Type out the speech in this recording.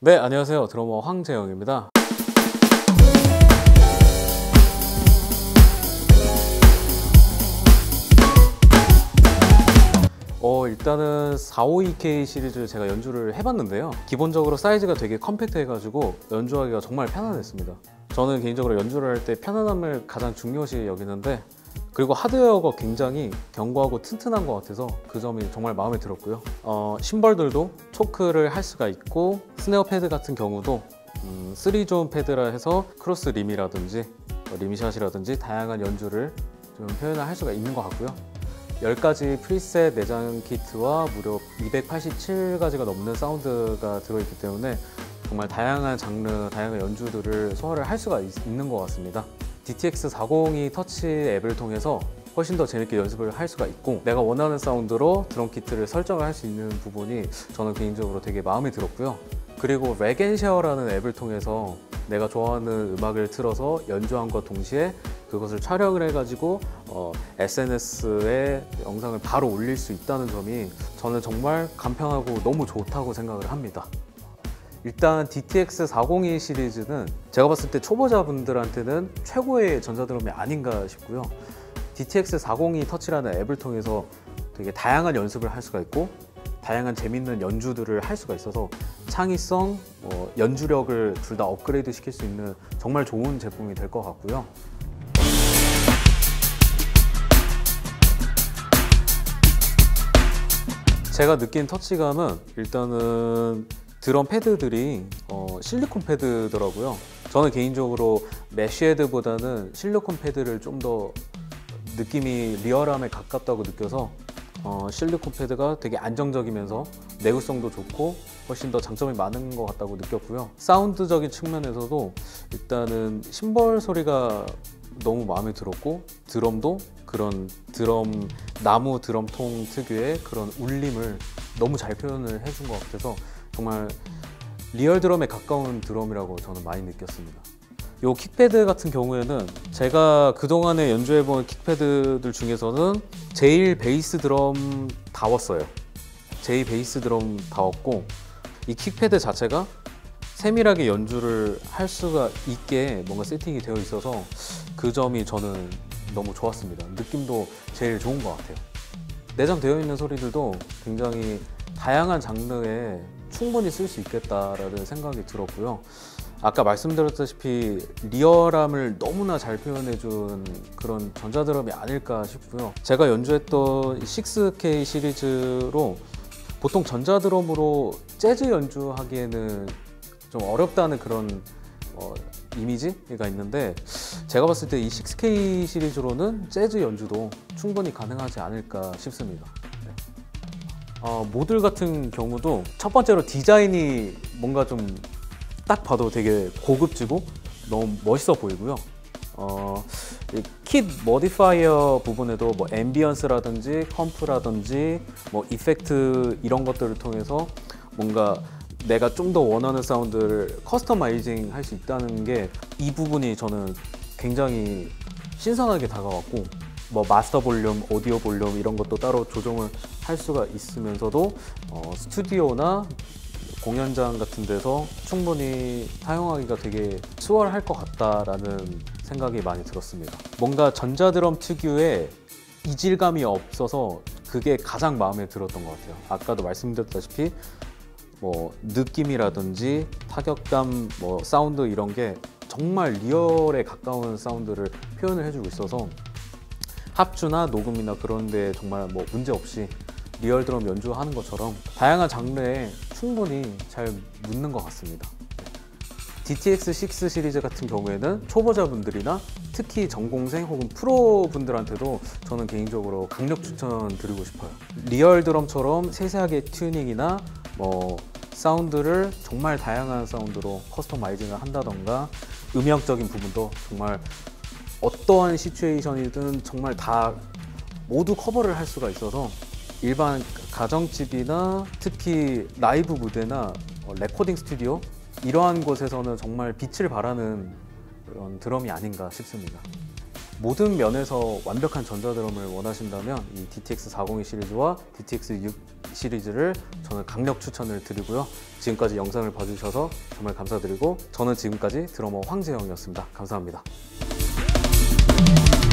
네, 안녕하세요. 드러머 황재영입니다. 어, 일단은 452K 시리즈를 제가 연주를 해봤는데요. 기본적으로 사이즈가 되게 컴팩트해가지고 연주하기가 정말 편안했습니다. 저는 개인적으로 연주를 할 때 편안함을 가장 중요시 여기는데 그리고 하드웨어가 굉장히 견고하고 튼튼한 것 같아서 그 점이 정말 마음에 들었고요. 어, 심벌들도 초크를 할 수가 있고 스네어 패드 같은 경우도 음, 3존 패드라 해서 cross rim이라든지 뭐 rim shot이라든지 다양한 연주를 좀 표현을 할 수가 있는 것 같고요. 10가지 preset 내장 키트와 무려 287가지가 넘는 사운드가 들어있기 때문에 정말 다양한 장르, 다양한 연주들을 소화를 할 수가 있, 있는 것 같습니다. DTX 402 터치 앱을 통해서 훨씬 더 재밌게 연습을 할 수가 있고 내가 원하는 사운드로 드럼 키트를 설정을 할 수 있는 부분이 저는 개인적으로 되게 마음에 들었고요. 그리고 렉앤쉐어라는 앱을 통해서 내가 좋아하는 음악을 틀어서 연주함과 동시에 그것을 촬영을 해가지고 어, SNS에 영상을 바로 올릴 수 있다는 점이 저는 정말 간편하고 너무 좋다고 생각을 합니다. 일단 DTX 402 시리즈는 제가 봤을 때 초보자분들한테는 최고의 전자드럼이 아닌가 싶고요. DTX 402 터치라는 앱을 통해서 되게 다양한 연습을 할 수가 있고 다양한 재밌는 연주들을 할 수가 있어서 창의성, 어, 연주력을 둘 다 업그레이드 시킬 수 있는 정말 좋은 제품이 될 것 같고요. 제가 느낀 터치감은 일단은 드럼 패드들이 어, 실리콘 패드더라고요. 저는 개인적으로 mesh head보다는 실리콘 패드를 좀 더 느낌이 리얼함에 가깝다고 느껴서 어, 실리콘 패드가 되게 안정적이면서 내구성도 좋고 훨씬 더 장점이 많은 것 같다고 느꼈고요. 사운드적인 측면에서도 일단은 심벌 소리가 너무 마음에 들었고 드럼도 그런 드럼 나무 드럼통 특유의 그런 울림을 너무 잘 표현을 해준 것 같아서 정말 real 드럼에 가까운 드럼이라고 저는 많이 느꼈습니다. 요 킥패드 같은 경우에는 제가 그동안에 연주해본 킥패드들 중에서는 제일 베이스 드럼 다웠어요. 제일 베이스 드럼 다웠고 이 킥패드 자체가 세밀하게 연주를 할 수가 있게 뭔가 세팅이 되어 있어서 그 점이 저는 너무 좋았습니다. 느낌도 제일 좋은 것 같아요. 내장되어 있는 소리들도 굉장히 다양한 장르에 충분히 쓸 수 있겠다라는 생각이 들었고요. 아까 말씀드렸다시피 리얼함을 너무나 잘 표현해준 그런 전자드럼이 아닐까 싶고요. 제가 연주했던 6K 시리즈로 보통 전자드럼으로 재즈 연주하기에는 좀 어렵다는 그런 어, 이미지가 있는데 제가 봤을 때 이 6K 시리즈로는 재즈 연주도 충분히 가능하지 않을까 싶습니다. 네. 어, 모듈 같은 경우도 첫 번째로 디자인이 뭔가 좀 딱 봐도 되게 고급지고 너무 멋있어 보이고요. 어, kit modifier 부분에도 뭐 ambience라든지 comp라든지 뭐 effect 이런 것들을 통해서 뭔가 내가 좀 더 원하는 사운드를 customizing 할 수 있다는 게 이 부분이 저는 굉장히 신선하게 다가왔고 뭐 마스터 볼륨, 오디오 볼륨 이런 것도 따로 조정을 할 수가 있으면서도 어, 스튜디오나 공연장 같은 데서 충분히 사용하기가 되게 수월할 것 같다라는 생각이 많이 들었습니다. 뭔가 전자드럼 특유의 이질감이 없어서 그게 가장 마음에 들었던 것 같아요. 아까도 말씀드렸다시피 뭐 느낌이라든지 타격감, 뭐 사운드 이런 게 정말 real에 가까운 사운드를 표현을 해주고 있어서 합주나 녹음이나 그런 데 정말 뭐 문제 없이 real 드럼 연주하는 것처럼 다양한 장르에 충분히 잘 묻는 것 같습니다. DTX6 시리즈 같은 경우에는 초보자분들이나 특히 전공생 혹은 프로 분들한테도 저는 개인적으로 강력 추천드리고 싶어요. real 드럼처럼 세세하게 튜닝이나 뭐 사운드를 정말 다양한 사운드로 customizing을 한다던가 음역적인 부분도 정말 어떠한 situation이든 정말 다 모두 커버를 할 수가 있어서 일반 가정집이나 특히 라이브 무대나 어, 레코딩 스튜디오 이러한 곳에서는 정말 빛을 발하는 그런 드럼이 아닌가 싶습니다. 모든 면에서 완벽한 전자드럼을 원하신다면 이 DTX 402 시리즈와 DTX 6 시리즈를 저는 강력 추천을 드리고요. 지금까지 영상을 봐주셔서 정말 감사드리고 저는 지금까지 드러머 황재영이었습니다. 감사합니다. Thank you.